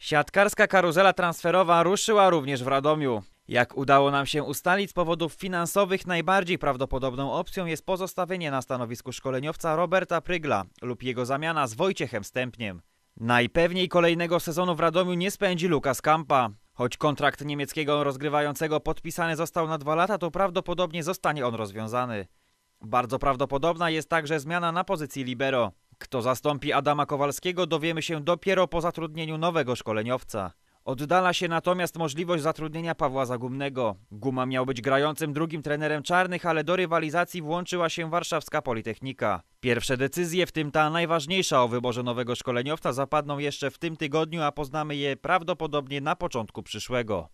Siatkarska karuzela transferowa ruszyła również w Radomiu. Jak udało nam się ustalić z powodów finansowych, najbardziej prawdopodobną opcją jest pozostawienie na stanowisku szkoleniowca Roberta Prygla lub jego zamiana z Wojciechem Stępniem. Najpewniej kolejnego sezonu w Radomiu nie spędzi Lukas Kampa. Choć kontrakt niemieckiego rozgrywającego podpisany został na dwa lata, to prawdopodobnie zostanie on rozwiązany. Bardzo prawdopodobna jest także zmiana na pozycji libero. Kto zastąpi Adama Kowalskiego dowiemy się dopiero po zatrudnieniu nowego szkoleniowca. Oddala się natomiast możliwość zatrudnienia Pawła Zagumnego. Guma miał być grającym drugim trenerem czarnych, ale do rywalizacji włączyła się warszawska Politechnika. Pierwsze decyzje, w tym ta najważniejsza o wyborze nowego szkoleniowca, zapadną jeszcze w tym tygodniu, a poznamy je prawdopodobnie na początku przyszłego.